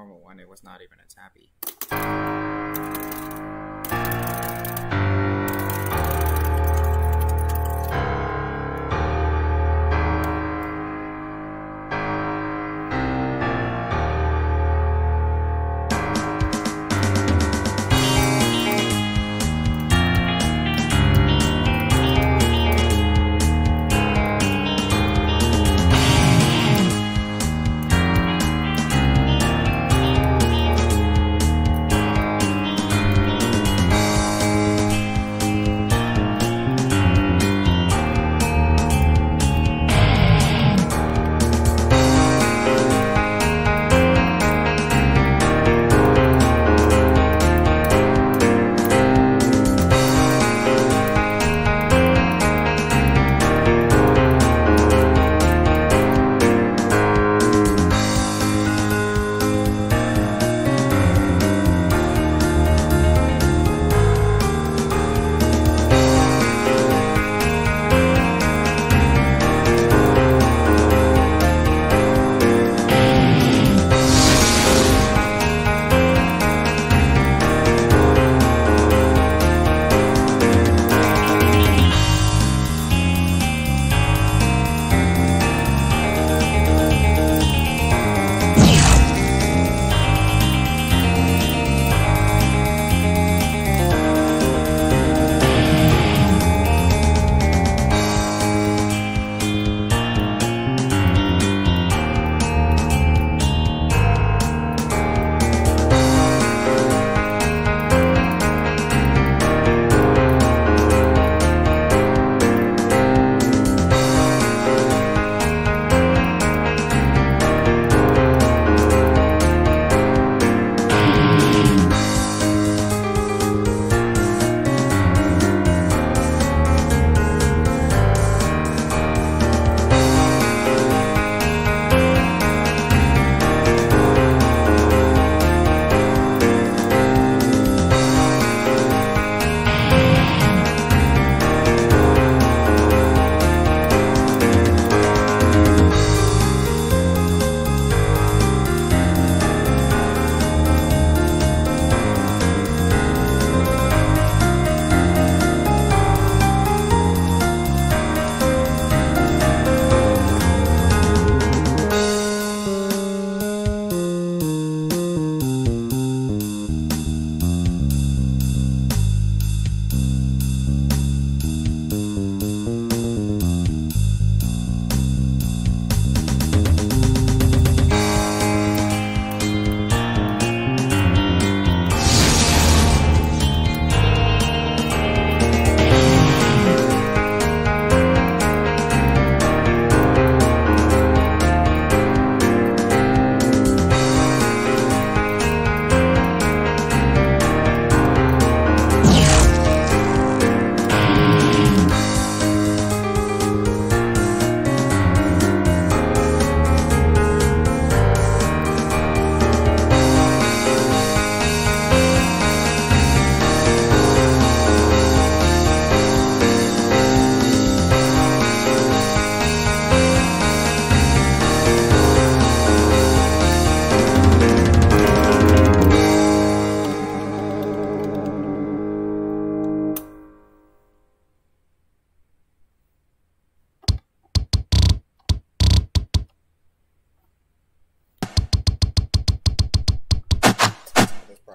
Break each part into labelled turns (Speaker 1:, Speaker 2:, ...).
Speaker 1: normal one. It was not even a tappy.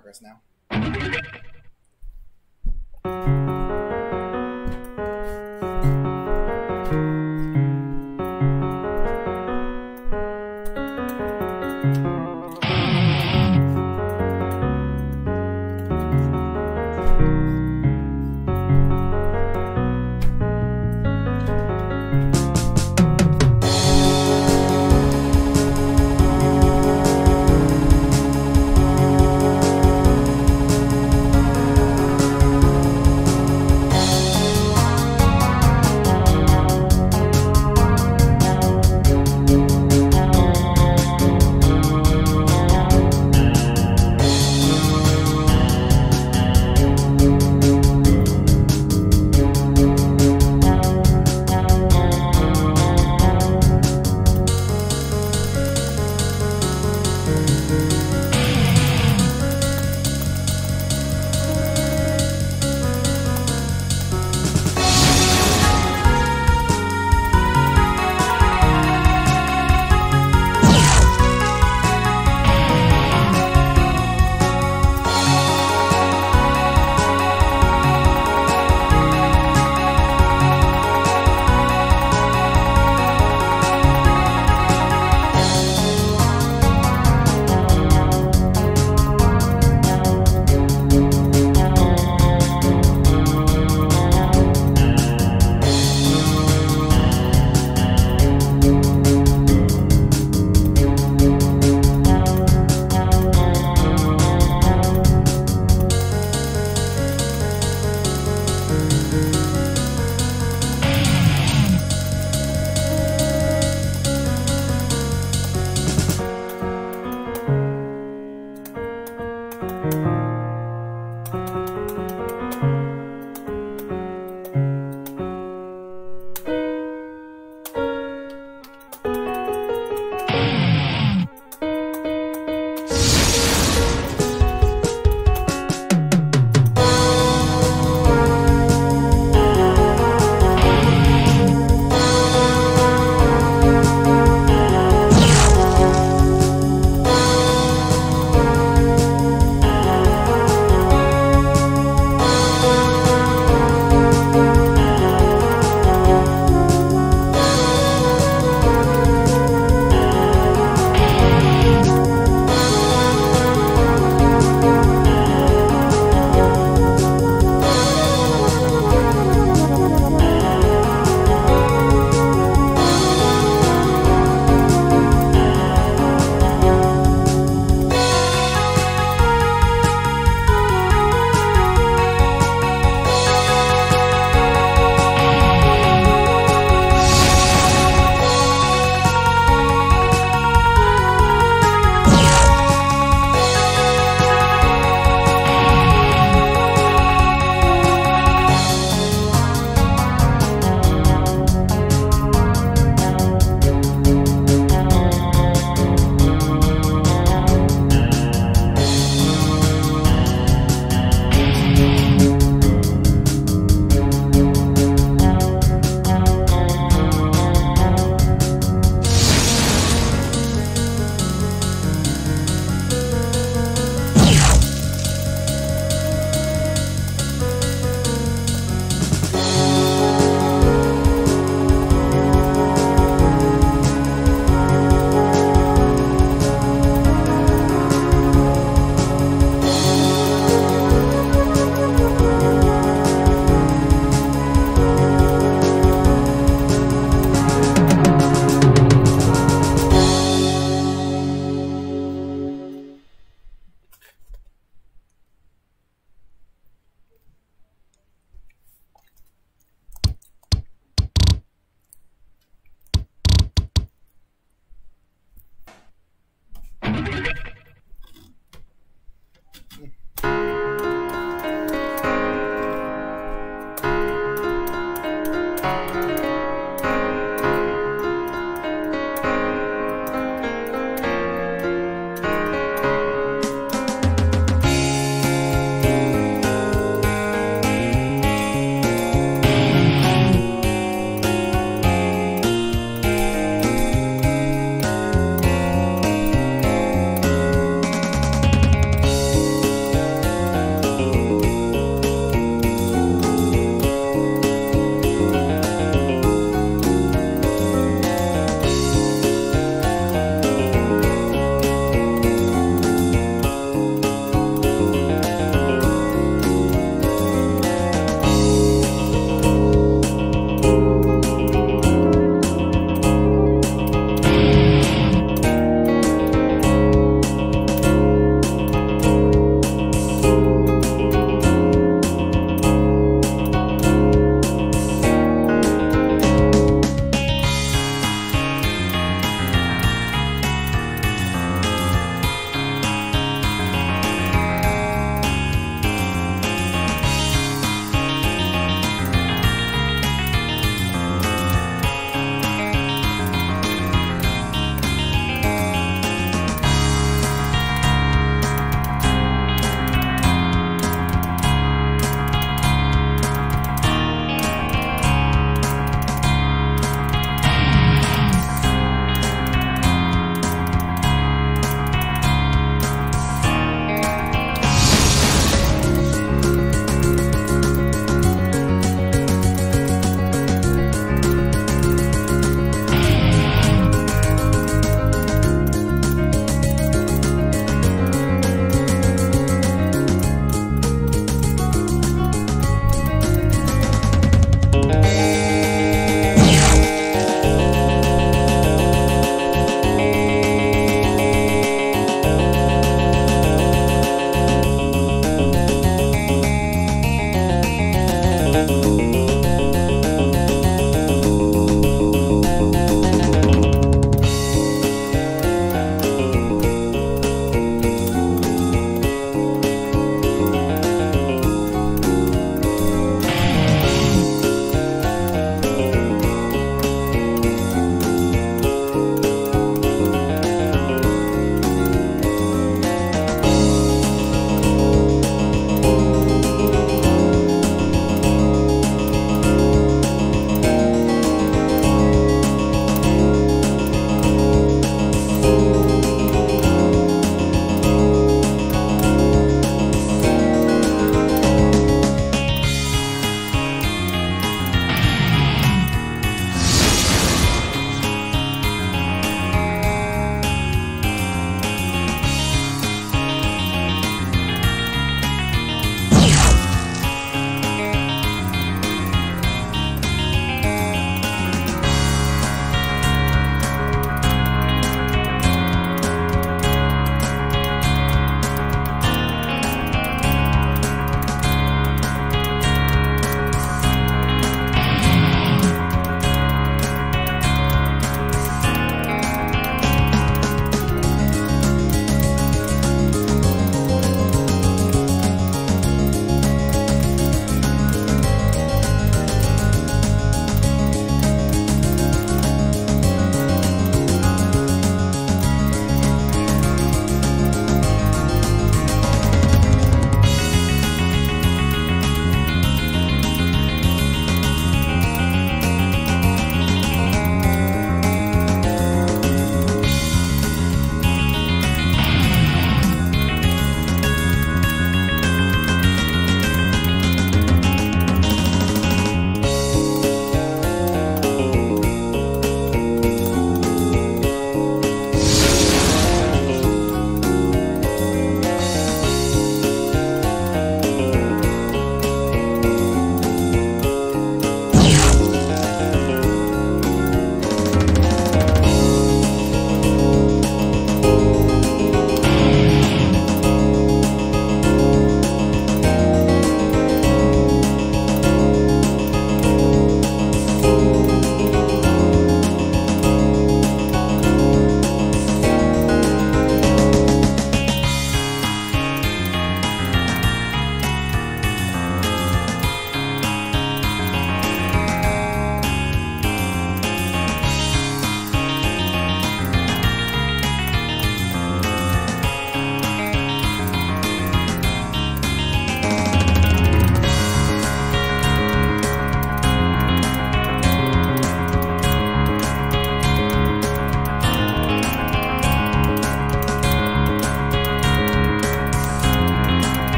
Speaker 1: Progress now.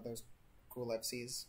Speaker 1: One of those cool FCs.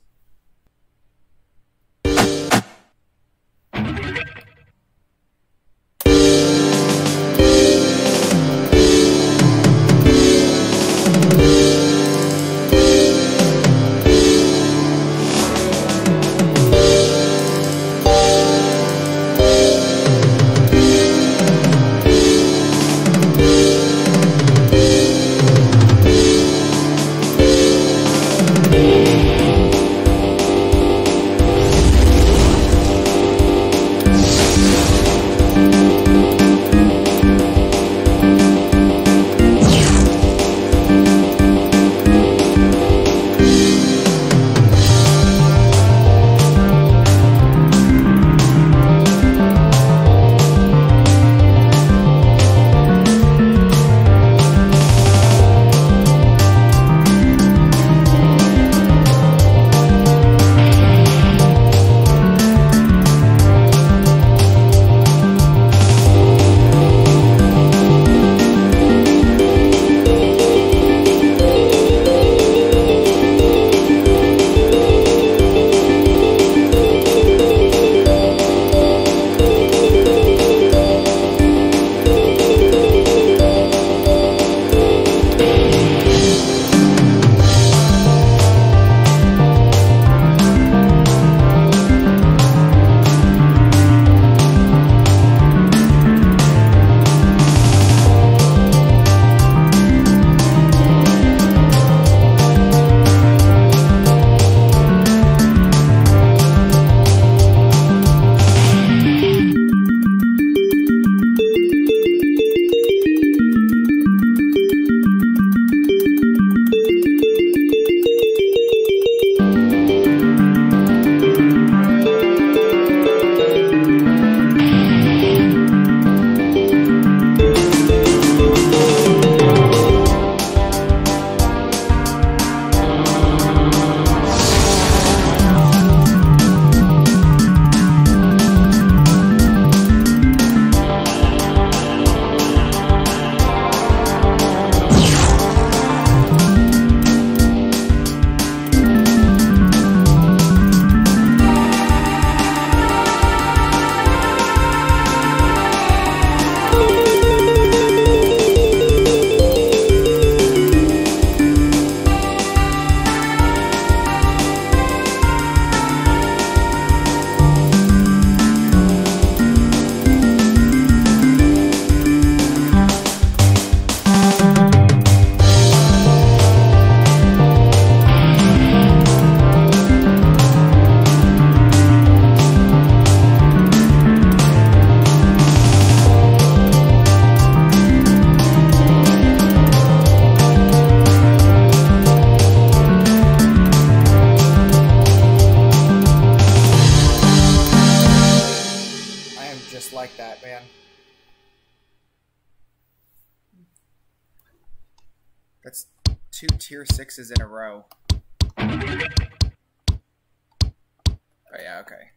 Speaker 1: Like that, man. That's two tier sixes in a row. Oh yeah, okay.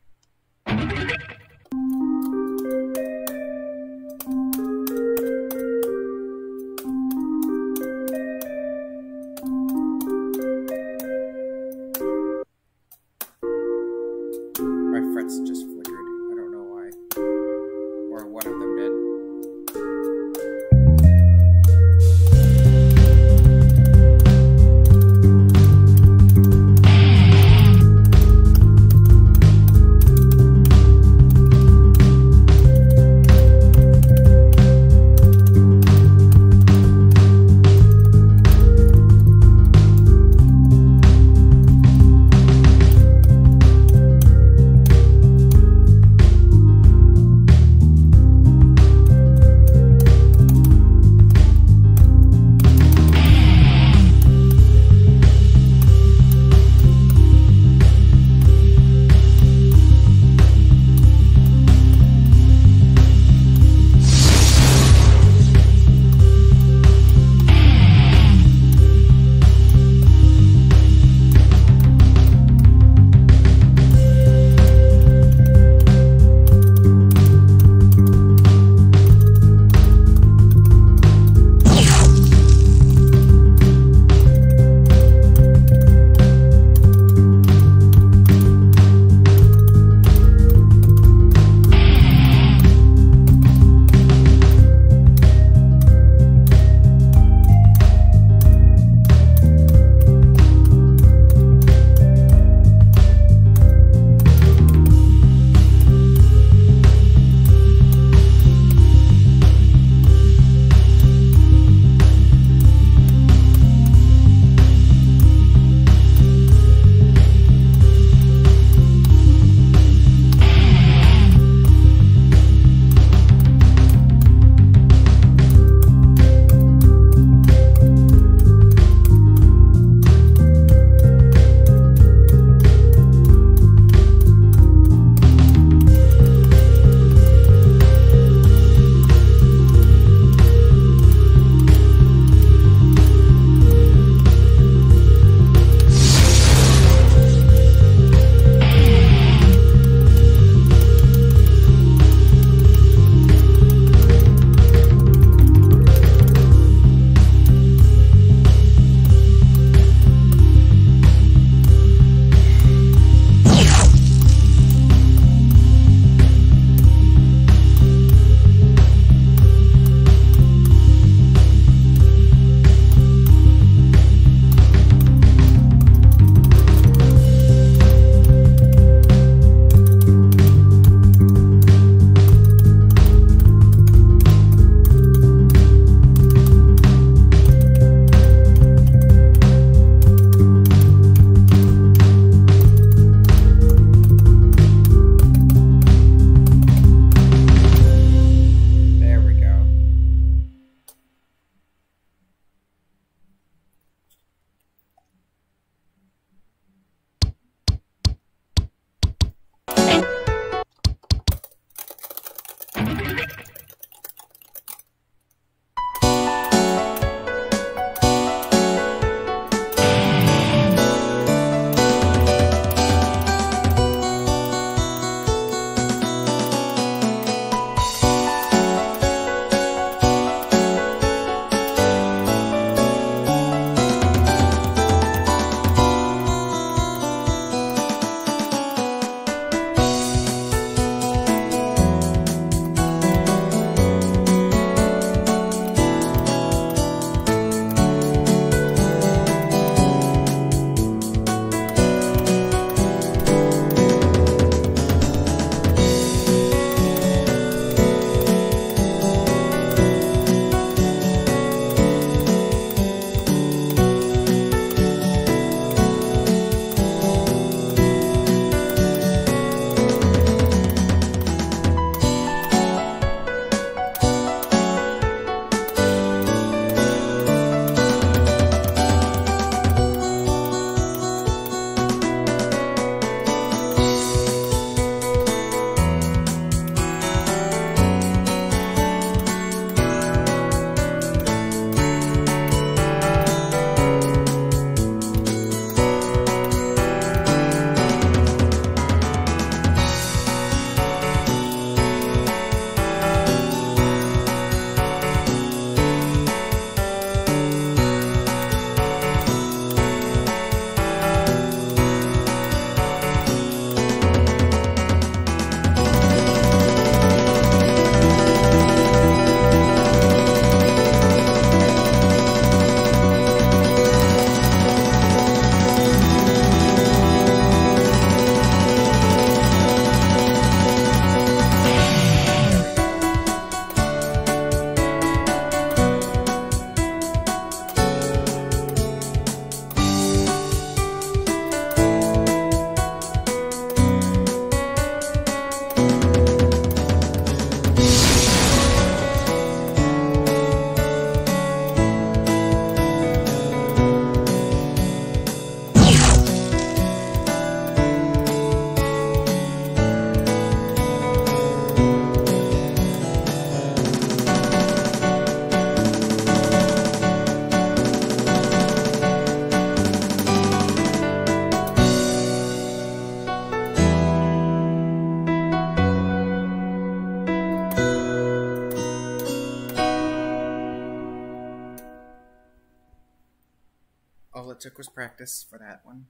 Speaker 1: Was practice for that one.